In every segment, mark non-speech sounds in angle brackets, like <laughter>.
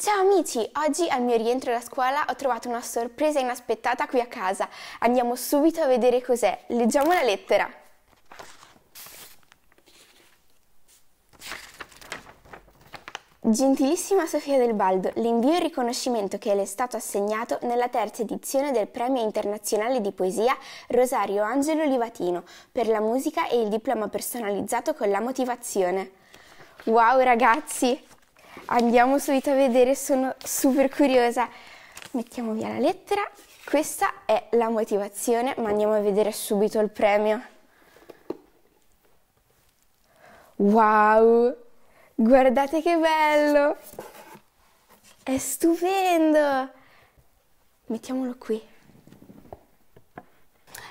Ciao amici, oggi al mio rientro da scuola ho trovato una sorpresa inaspettata qui a casa. Andiamo subito a vedere cos'è. Leggiamo la lettera. Gentilissima Sofia Del Baldo, le invio il riconoscimento che le è stato assegnato nella terza edizione del Premio Internazionale di Poesia Rosario Angelo Livatino per la musica e il diploma personalizzato con la motivazione. Wow ragazzi, andiamo subito a vedere, sono super curiosa. Mettiamo via la lettera, questa è la motivazione, ma andiamo a vedere subito il premio. Wow! Guardate che bello! È stupendo! Mettiamolo qui.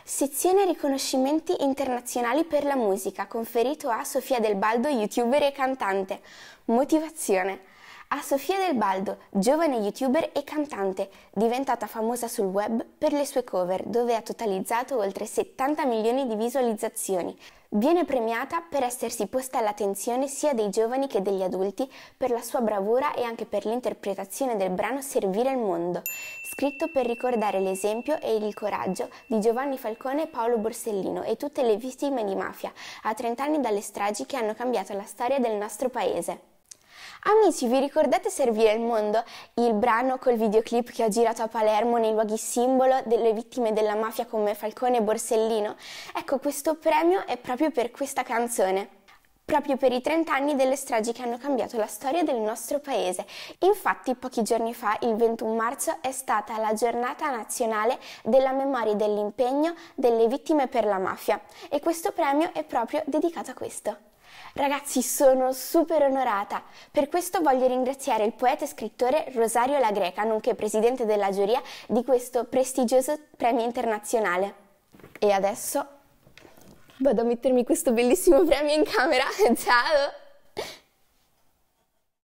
Sezione riconoscimenti internazionali per la musica, conferito a Sofia Del Baldo, youtuber e cantante. Motivazione. A Sofia Del Baldo, giovane youtuber e cantante, diventata famosa sul web per le sue cover, dove ha totalizzato oltre 70 milioni di visualizzazioni. Viene premiata per essersi posta all'attenzione sia dei giovani che degli adulti per la sua bravura e anche per l'interpretazione del brano Servire il mondo, scritto per ricordare l'esempio e il coraggio di Giovanni Falcone e Paolo Borsellino e tutte le vittime di mafia, a 30 anni dalle stragi che hanno cambiato la storia del nostro paese. Amici, vi ricordate Servire il mondo? Il brano col videoclip che ho girato a Palermo nei luoghi simbolo delle vittime della mafia come Falcone e Borsellino? Ecco, questo premio è proprio per questa canzone proprio per i 30 anni delle stragi che hanno cambiato la storia del nostro paese. Infatti, pochi giorni fa, il 21 marzo, è stata la giornata nazionale della memoria e dell'impegno delle vittime per la mafia e questo premio è proprio dedicato a questo. Ragazzi, sono super onorata. Per questo voglio ringraziare il poeta e scrittore Rosario La Greca, nonché presidente della giuria di questo prestigioso premio internazionale. E adesso vado a mettermi questo bellissimo premio in camera. <laughs> Ciao!